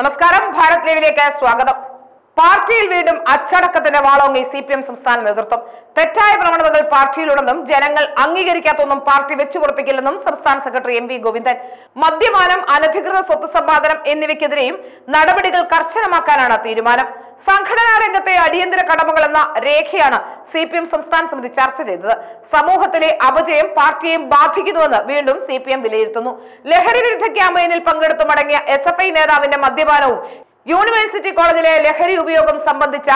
നമസ്കാരം ഭാരത് ലൈവിലേക്ക് സ്വാഗതം പാർട്ടിയിൽ വീണ്ടും അച്ചടക്കത്തിന്റെ വാളോങ്ങി സി പി എം സംസ്ഥാന നേതൃത്വം. തെറ്റായ പ്രവണതകൾ പാർട്ടിയിലുണ്ടെന്നും ജനങ്ങൾ അംഗീകരിക്കാത്തൊന്നും പാർട്ടി വെച്ചുപുറപ്പിക്കില്ലെന്നും സംസ്ഥാന സെക്രട്ടറി എം വി ഗോവിന്ദൻ. മദ്യപാനം അനധികൃത സ്വത്ത് സമ്പാദനം എന്നിവയ്ക്കെതിരെയും നടപടികൾ കർശനമാക്കാനാണ് തീരുമാനം. സംഘടനാ രംഗത്തെ അടിയന്തര കടമകൾ എന്ന രേഖയാണ് സി പി എം സംസ്ഥാന സമിതി ചർച്ച ചെയ്തത്. സമൂഹത്തിലെ അപജയം പാർട്ടിയെയും ബാധിക്കുന്നുവെന്ന് വീണ്ടും സി പി എം വിലയിരുത്തുന്നു. ലഹരി വിരുദ്ധ ക്യാമ്പയിനിൽ പങ്കെടുത്തു മടങ്ങിയ എസ് എഫ് ഐ നേതാവിന്റെ മദ്യപാനവും യൂണിവേഴ്സിറ്റി കോളേജിലെ ലഹരി ഉപയോഗം സംബന്ധിച്ച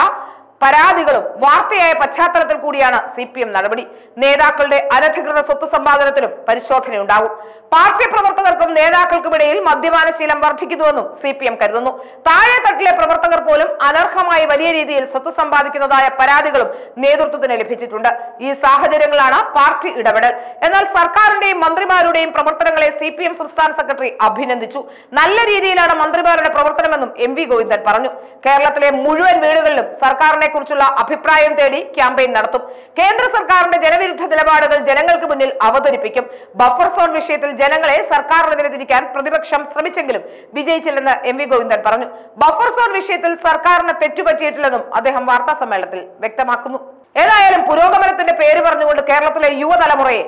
പരാതികളും വാർത്തയായ പശ്ചാത്തലത്തിൽ കൂടിയാണ് സി നടപടി. നേതാക്കളുടെ അനധികൃത സ്വത്ത് സമ്പാദനത്തിലും പരിശോധനയുണ്ടാകും പാർട്ടി പ്രവർത്തകർക്കും നേതാക്കൾക്കുമിടയിൽ മദ്യപാനശീലം വർദ്ധിക്കുന്നുവെന്നും സി പി എം കരുതുന്നു. താഴെ തട്ടിലെ പ്രവർത്തകർ പോലും അനർഹമായി വലിയ രീതിയിൽ സ്വത്ത് സമ്പാദിക്കുന്നതായ പരാതികളും നേതൃത്വത്തിന് ലഭിച്ചിട്ടുണ്ട്. ഈ സാഹചര്യങ്ങളാണ് പാർട്ടി ഇടപെടൽ. എന്നാൽ സർക്കാരിന്റെയും മന്ത്രിമാരുടെയും പ്രവർത്തനങ്ങളെ സി പി എം സംസ്ഥാന സെക്രട്ടറി അഭിനന്ദിച്ചു. നല്ല രീതിയിലാണ് മന്ത്രിമാരുടെ പ്രവർത്തനമെന്നും എം വി ഗോവിന്ദൻ പറഞ്ഞു. കേരളത്തിലെ മുഴുവൻ വീടുകളിലും സർക്കാരിനെ കുറിച്ചുള്ള അഭിപ്രായം തേടി ക്യാമ്പയിൻ നടത്തും. കേന്ദ്ര സർക്കാരിന്റെ ജനവിരുദ്ധ നിലപാടുകൾ ജനങ്ങൾക്ക് മുന്നിൽ അവതരിപ്പിക്കും. ബഫർ സോൺ വിഷയത്തിൽ ജനങ്ങളെ സർക്കാരിനെതിരെ തിരിക്കാൻ പ്രതിപക്ഷം ശ്രമിച്ചെങ്കിലും വിജയിച്ചില്ലെന്ന് എം വി ഗോവിന്ദൻ പറഞ്ഞു. ബഫർ സോൺ വിഷയത്തിൽ സർക്കാരിന് തെറ്റുപറ്റിയിട്ടില്ലെന്നും അദ്ദേഹം വാർത്താ സമ്മേളനത്തിൽ വ്യക്തമാക്കുന്നു. ഏതായാലും പുരോഗമനത്തിന്റെ പേര് പറഞ്ഞുകൊണ്ട് കേരളത്തിലെ യുവതലമുറയെ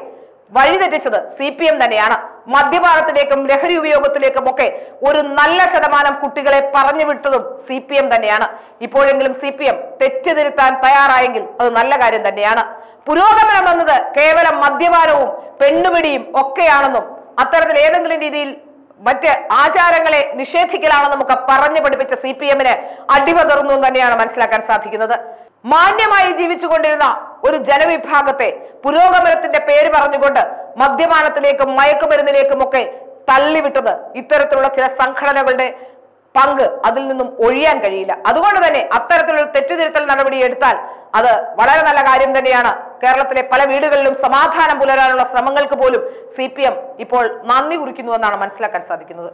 വഴിതെറ്റിച്ചത് സി പി എം തന്നെയാണ്. മദ്യപാനത്തിലേക്കും ലഹരി ഉപയോഗത്തിലേക്കും ഒക്കെ ഒരു നല്ല ശതമാനം കുട്ടികളെ പറഞ്ഞു വിട്ടതും സി പി എം തന്നെയാണ്. ഇപ്പോഴെങ്കിലും സി പി എം തെറ്റുതിരുത്താൻ തയ്യാറായെങ്കിൽ അത് നല്ല കാര്യം തന്നെയാണ്. പുരോഗമനം എന്നത് കേവലം മദ്യപാനവും പെണ്ണുപിടിയും ഒക്കെയാണെന്നും അത്തരത്തിൽ ഏതെങ്കിലും രീതിയിൽ മറ്റ് ആചാരങ്ങളെ നിഷേധിക്കലാണ് നമുക്ക് പറഞ്ഞു പഠിപ്പിച്ച സി പി എമ്മിന് അടിപതർന്നു തന്നെയാണ് മനസ്സിലാക്കാൻ സാധിക്കുന്നത്. മാന്യമായി ജീവിച്ചുകൊണ്ടിരുന്ന ഒരു ജനവിഭാഗത്തെ പുരോഗമനത്തിന്റെ പേര് പറഞ്ഞുകൊണ്ട് മദ്യപാനത്തിലേക്കും മയക്കുമരുന്നിലേക്കും ഒക്കെ തള്ളിവിട്ടത് ഇത്തരത്തിലുള്ള ചില സംഘടനകളുടെ പങ്ക് അതിൽ നിന്നും ഒഴിയാൻ കഴിയില്ല. അതുകൊണ്ട് തന്നെ അത്തരത്തിലുള്ള തെറ്റുതിരുത്തൽ നടപടി എടുത്താൽ അത് വളരെ നല്ല കാര്യം തന്നെയാണ് കേരളത്തിലെ പല വീടുകളിലും സമാധാനം പുലരാനുള്ള ശ്രമങ്ങൾക്ക് പോലും സി ഇപ്പോൾ നന്ദി കുറിക്കുന്നുവെന്നാണ് മനസ്സിലാക്കാൻ സാധിക്കുന്നത്.